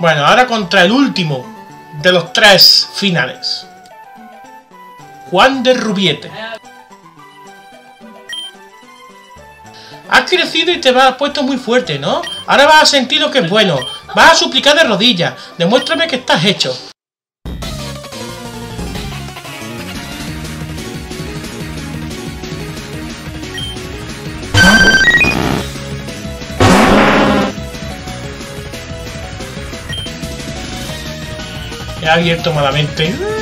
Bueno, ahora contra el último de los tres finales. Juan de Rubiete. Has crecido y te has puesto muy fuerte, ¿no? Ahora vas a sentir lo que es bueno. Vas a suplicar de rodillas. Demuéstrame que estás hecho. He abierto malamente.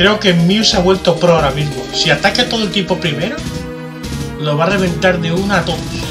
Creo que Mew se ha vuelto pro ahora mismo. Si ataca todo el tiempo primero, lo va a reventar de una a todos.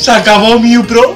Se acabó Mew Pro.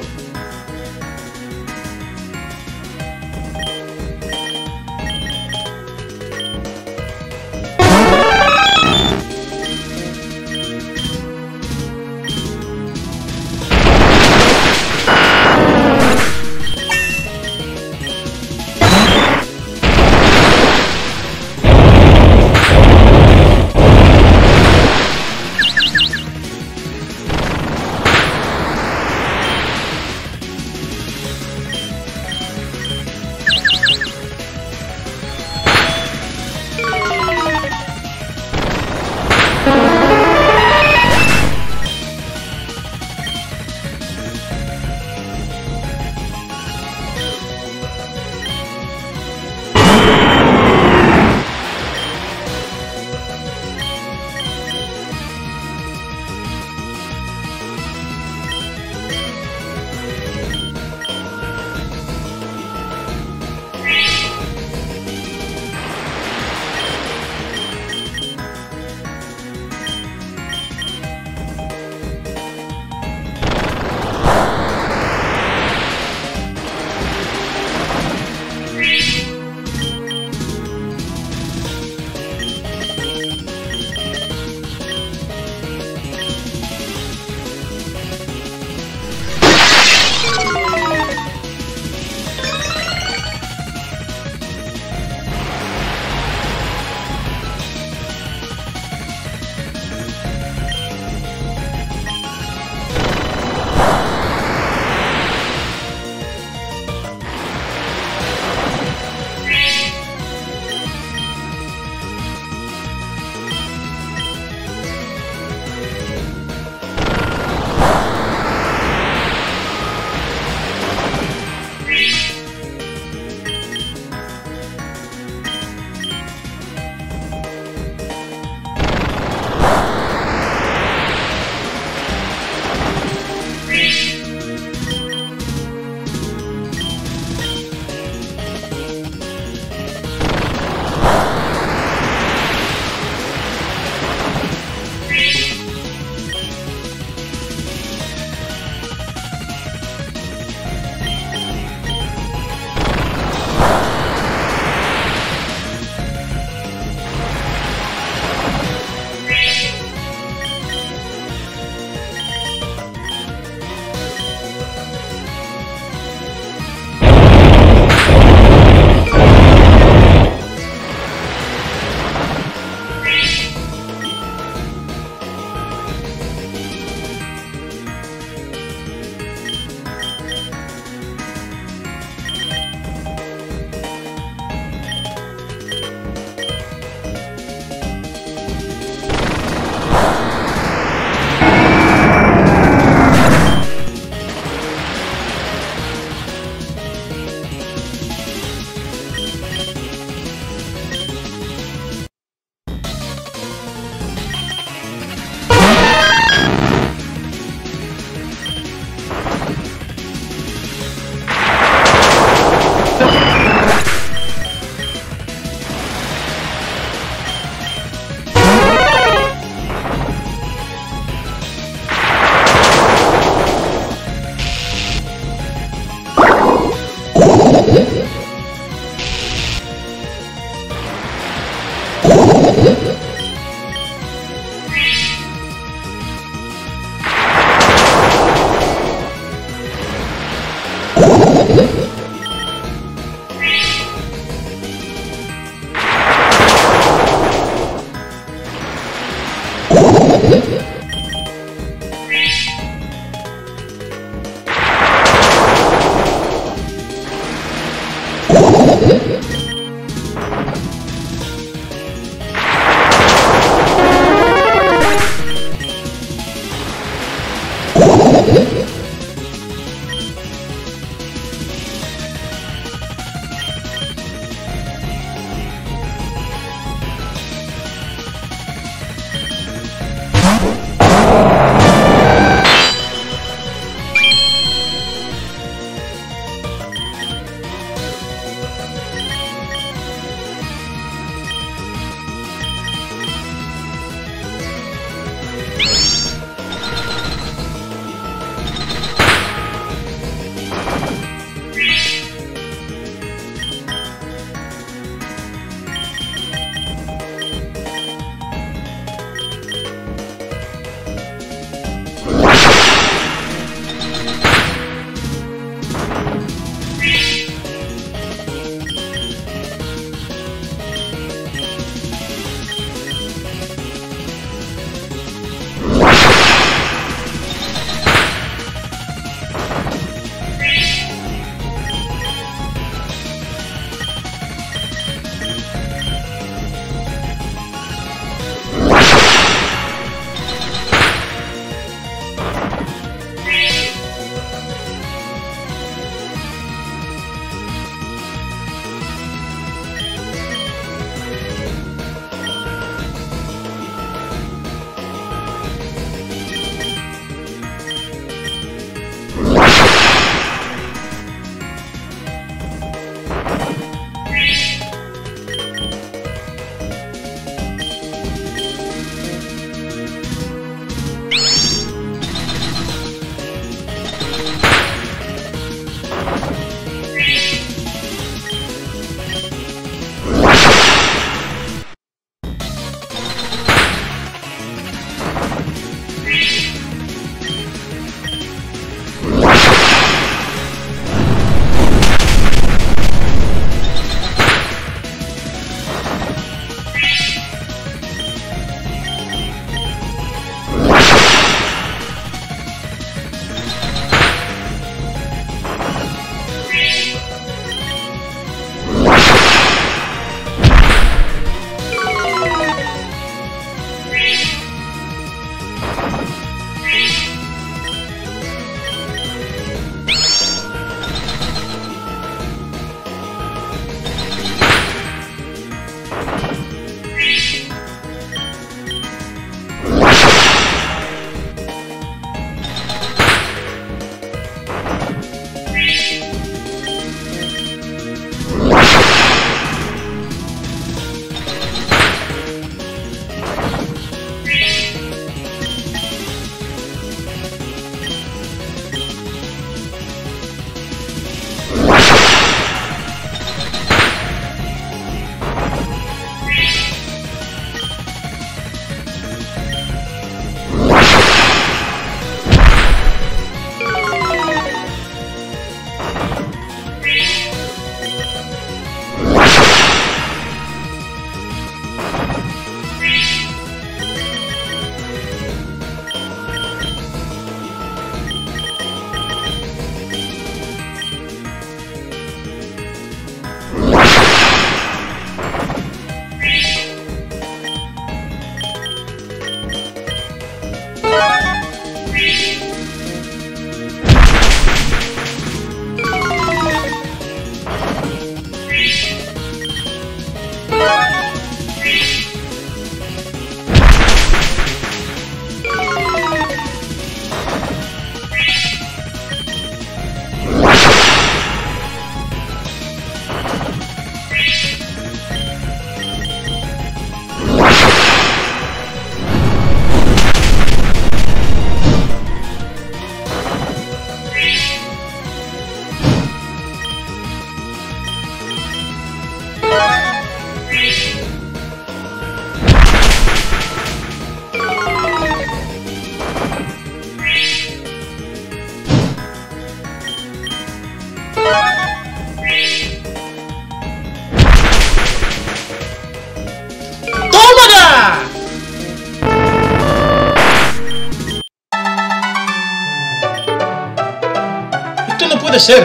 Ser.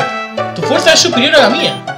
Tu fuerza es superior a la mía.